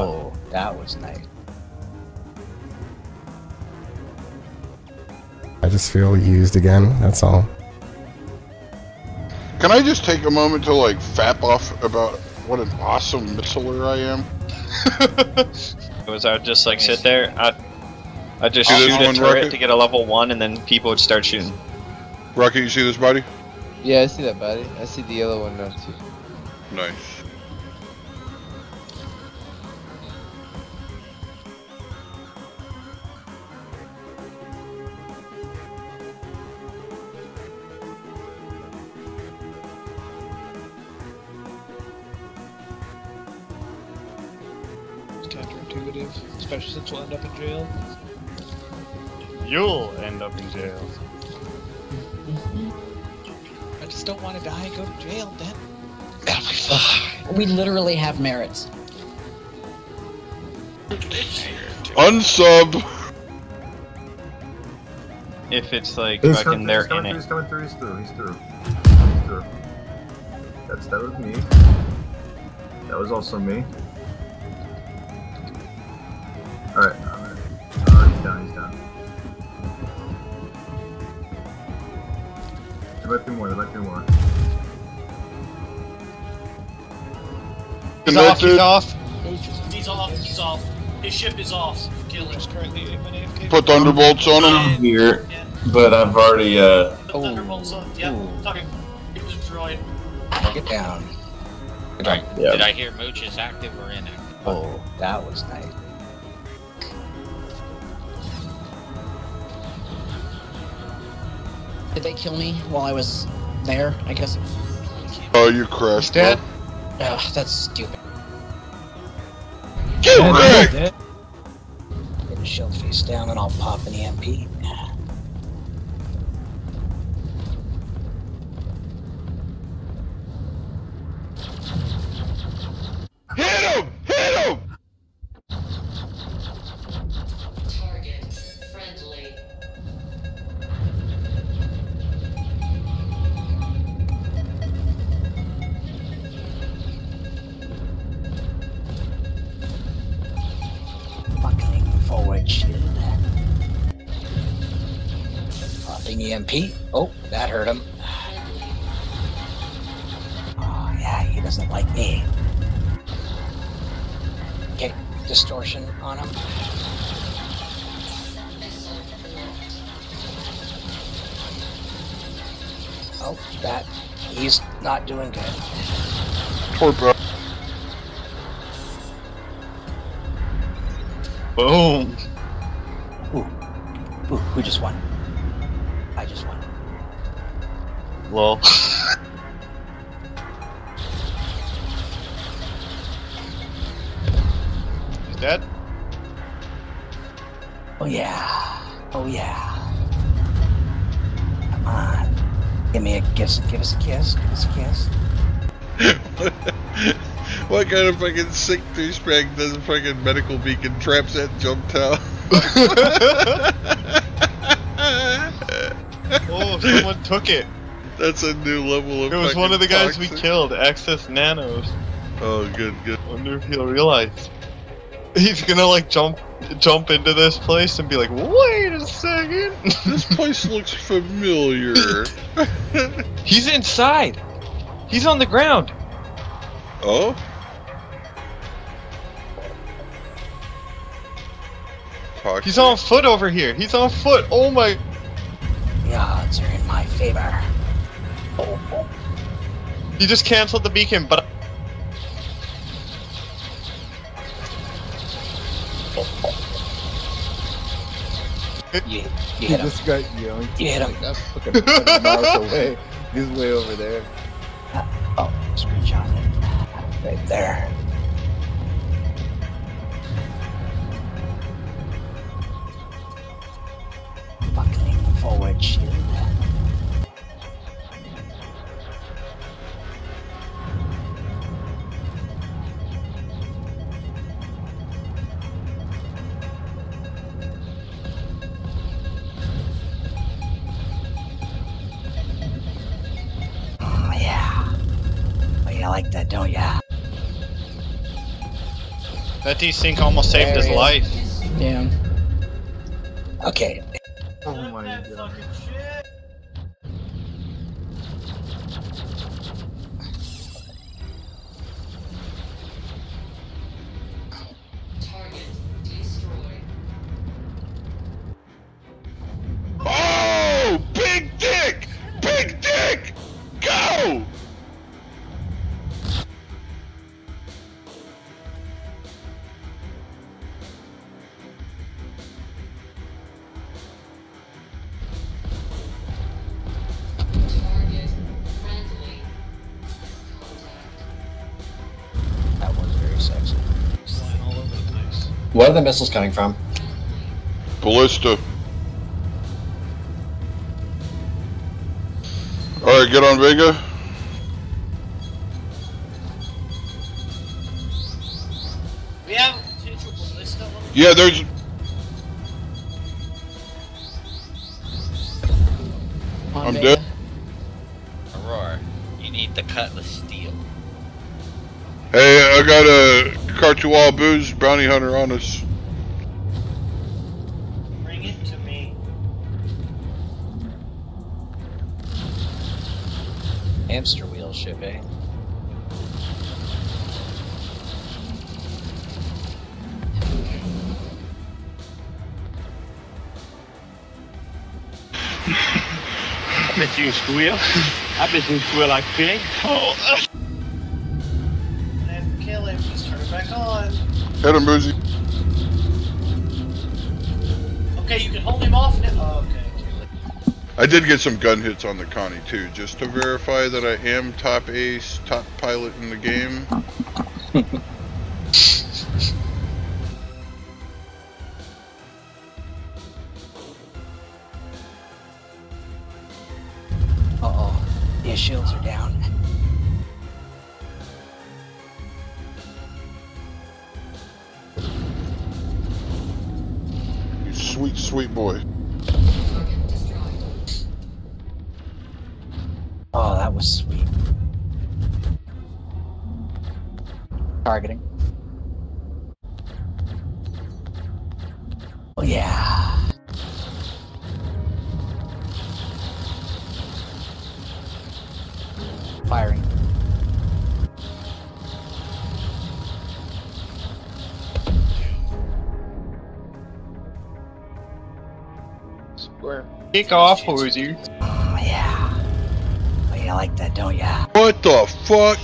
Oh, that was nice. I just feel used again. That's all. Can I just take a moment to like fap off about what an awesome missiler I am? was I would just like sit there, I I just See shoot a one, turret Rocket? to get a level one, and then people would start shooting. Rocket, you see this body? Yeah, I see that body. I see the yellow one now too. Nice. Counterintuitive, especially since we'll end up in jail. You'll end up in jail. I just don't want to die and go to jail, then. That'll be fine. We literally have merits. Unsub. If it's like He's fucking coming they're through, in he's it. coming he's through, he's through, he's through. He's through. That's, that was me. That was also me. Alright, alright. Oh, he's down, he's down. There might be more, there might be more. He's off, he's Connected. off. He's off. He's off. His ship is off. Kill him. Currently aim an AFK. Put thunderbolts on him. here, Yeah. but I've already uh The thunderbolts on. Yep. Ooh. Talking. It was destroyed. Get down. Yeah. Did I hear Mooch is active or inactive? Oh, that was nice. Did they kill me while I was there? I guess. Oh, you crashed. Dead? bro. Ugh, that's stupid. Get wrecked. Get a shield face down and I'll pop an EMP. Shield. Uh, Popping EMP. Oh, that hurt him. Oh, yeah, he doesn't like me. Okay, distortion on him. Oh, that. He's not doing good. Torpedo. Boom. Who just won? I just won. Lol. He's dead? Oh yeah. Oh yeah. Come on. Give me a kiss. Give us a kiss. Give us a kiss. what kind of fucking sick douchebag does a fucking medical beacon traps that jump tower? Oh, someone took it. That's a new level of. It was one of the guys we killed, Access Nanos. Oh, good, good. Wonder if he'll realize. He's gonna like jump jump into this place and be like, wait a second. This place looks familiar. He's inside. He's on the ground. oh? Toxic. He's on foot over here. He's on foot. Oh my. The odds are in my favor. He just canceled the beacon, but You, you hit him. This guy, young. You hit him. That's fucking 100 miles away. He's way over there. Uh, oh, screenshot. Right there. Forward shield. Oh, yeah. Oh, you like that, don't ya? That desync almost saved his There he life. Damn. Okay. Oh my god. Where are the missiles coming from? Ballista. Alright, get on Vega. We have a potential ballista. Let Yeah, there's. On I'm Vega. dead. Aurora, you need the cutlass steel. Hey, I got a Khartu-al Booze bounty hunter on us. Bring it to me. Hamster wheel ship, eh? Bet you squeal. I bet you squeal like pig. Oh. On. Hit him, Boozy. Okay, you can hold him off now. Oh, okay. I did get some gun hits on the Connie too, just to verify that I am top ace, top pilot in the game. Uh oh. Yeah, shields are down. Sweet, sweet boy. Oh, that was sweet. Targeting. Oh yeah. Firing. Kick off, Woozy. Oh yeah. Oh, you like that, don't ya? What the fuck?